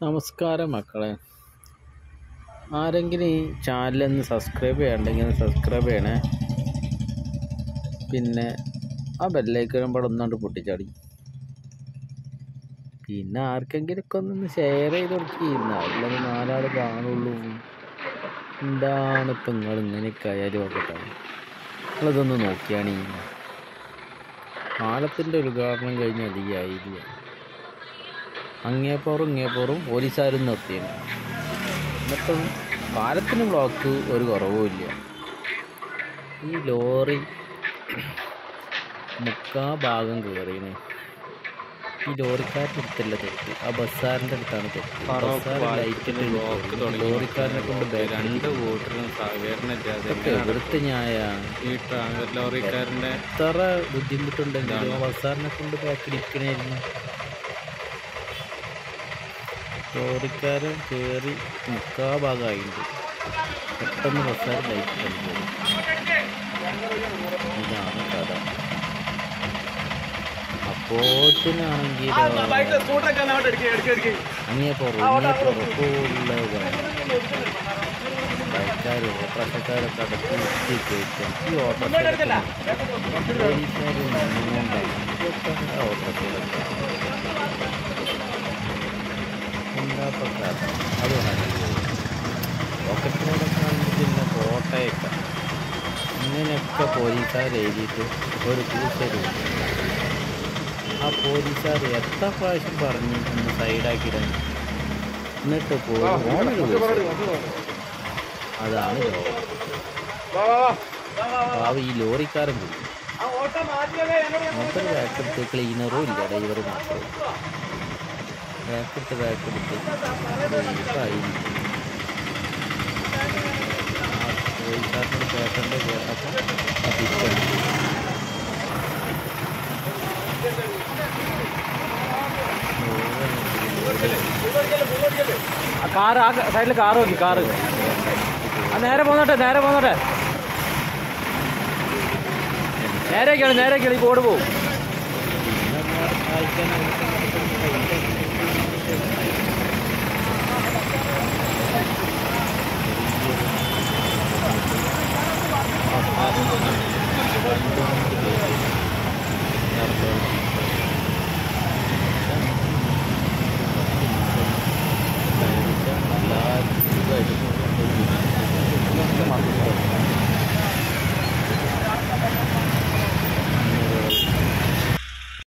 നമസ്കാരം മക്കളെ. ആരെങ്കിലും ഈ ചാനലൊന്ന് സബ്സ്ക്രൈബ് ചെയ്യണ്ടെങ്കിൽ സബ്സ്ക്രൈബ് ചെയ്യണേ. പിന്നെ ആ ബെല്ലൈക്കനും കൂടെ ഒന്നാണ്ട് പൊട്ടിച്ചാടി. പിന്നെ ആർക്കെങ്കിലുമൊക്കെ ഒന്ന് ഷെയർ ചെയ്ത് കൊടുക്കുന്ന അല്ലെങ്കിൽ നാലാൾ കാണുള്ളൂ. എന്താണ് ഇപ്പം നിങ്ങൾ ഇങ്ങനെയൊക്കെ ആയാലും നോക്കട്ടെ നിങ്ങളിതൊന്ന് നോക്കിയാണ്. ഈ പാലത്തിന്റെ ഉദ്ഘാടനം കഴിഞ്ഞ് അധികമായില്ല അങ്ങേപ്പുറം ഇങ്ങേപ്പോറും പോലീസുകാരും നിർത്തിയാണ് എന്നിട്ടും പാലത്തിന് ബ്ലോക്ക് ഒരു കുറവുമില്ല ഈ ലോറി മുക്കാ ഭാഗം കയറിയാണ് ഈ ലോറിക്കാരുടെ അടുത്തല്ല തെറ്റ്. ആ ബസ്സാറിന്റെ അടുത്താണ് തെറ്റ്. ലോറിക്കാരനെ കൊണ്ട് രണ്ട് വോട്ടറും സഹകരണമില്ലാതെ ന്യായ? ഈ ട്രാവൽ ലോറിക്കാരന്റെ എത്ര ബുദ്ധിമുട്ടുണ്ടെങ്കിലും ബസ്സാറിനെ കൊണ്ട് ബാക്കിലിരിക്കണായിരുന്നു ലോറിക്കാരൻ കയറി മുക്കാ ഭാഗമായിട്ടുണ്ട്. പെട്ടെന്ന് ബസ്സാർ ലൈറ്റ് കണ്ടു ഇതാണ് കഥ. അപ്പോത്തിനാണെങ്കിൽ അങ്ങേ പുറപ്പുള്ള ബൈക്കാർ ഓട്ടോക്കാരൊക്കെ അടച്ച് നിർത്തി കയറ്റാം. ഈ ഓട്ടോക്കാരൊക്കെ എന്താ പ്രകാരം അത് പോക്കറ്റിനോടൊക്കെ ആണെങ്കിൽ പിന്നെ കോട്ടയൊക്കെ ഇങ്ങനെയൊക്കെ പോലീസുകാർ എഴുതിയിട്ട് ഒരു കൂട്ടരും ആ പോലീസുകാർ എത്ര പ്രാവശ്യം പറഞ്ഞു ഒന്ന് സൈഡാക്കിയിടാൻ എന്നിട്ട് പോലും അതാണ് പാവം ഈ ലോറിക്കാരൻ പോയി ബാക്കെടുത്ത് ക്ലീനറും ഇല്ല ഡ്രൈവർ മാത്രം ബാക്കെടുത്ത് ബാക്കെടുത്ത് ആയിരിക്കും കേട്ടന്റെ കേട്ടപ്പോൾ കാറ് ആ സൈഡിൽ കാറ് നോക്കി കാറ്. ആ നേരെ പോന്നോട്ടെ നേരെ പോന്നോട്ടെ. നേരേക്കാണ് നേരേക്കാണ് ഈ കോട് പോവും. Thank you.